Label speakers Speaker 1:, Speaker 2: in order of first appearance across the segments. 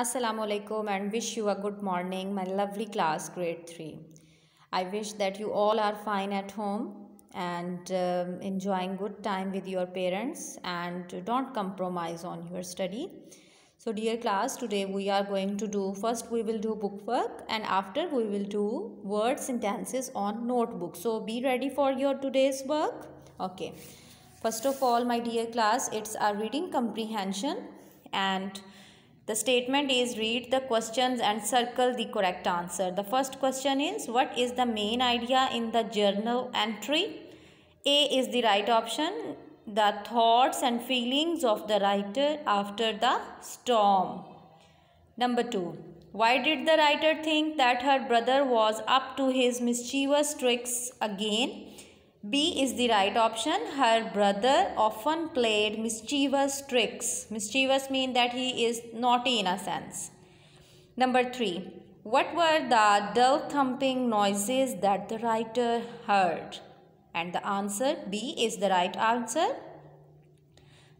Speaker 1: Assalamu alaikum and wish you a good morning, my lovely class, grade 3. I wish that you all are fine at home and um, enjoying good time with your parents and don't compromise on your study. So dear class, today we are going to do, first we will do book work and after we will do word sentences on notebook. So be ready for your today's work. Okay. First of all, my dear class, it's a reading comprehension and the statement is read the questions and circle the correct answer. The first question is what is the main idea in the journal entry? A is the right option. The thoughts and feelings of the writer after the storm. Number 2. Why did the writer think that her brother was up to his mischievous tricks again? B is the right option. Her brother often played mischievous tricks. Mischievous mean that he is naughty in a sense. Number 3. What were the dull thumping noises that the writer heard? And the answer B is the right answer.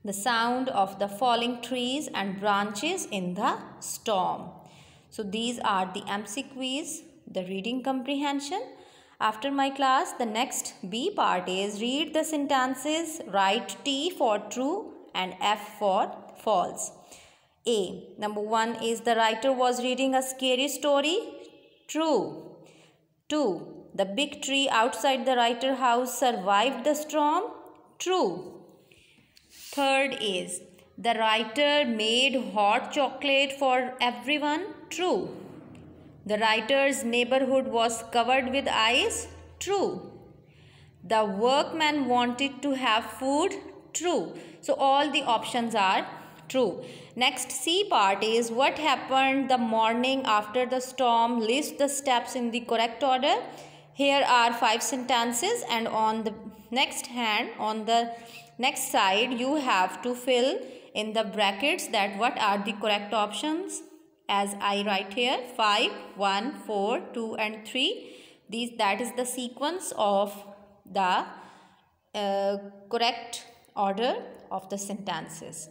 Speaker 1: The sound of the falling trees and branches in the storm. So these are the MCQs, the reading comprehension after my class, the next B part is read the sentences, write T for true and F for false. A. Number 1 is the writer was reading a scary story. True. 2. The big tree outside the writer house survived the storm. True. Third is the writer made hot chocolate for everyone. True. The writer's neighborhood was covered with ice? True. The workman wanted to have food? True. So all the options are true. Next C part is what happened the morning after the storm. List the steps in the correct order. Here are five sentences and on the next hand on the next side you have to fill in the brackets that what are the correct options as I write here 5, 1, 4, 2 and 3. These, that is the sequence of the uh, correct order of the sentences.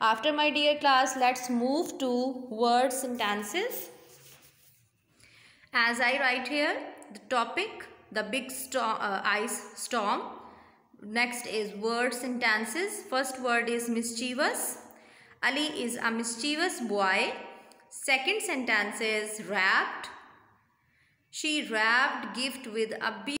Speaker 1: After my dear class, let's move to word sentences. As I write here, the topic, the big storm, uh, ice storm. Next is word sentences. First word is mischievous. Ali is a mischievous boy. Second sentence is wrapped. She wrapped gift with a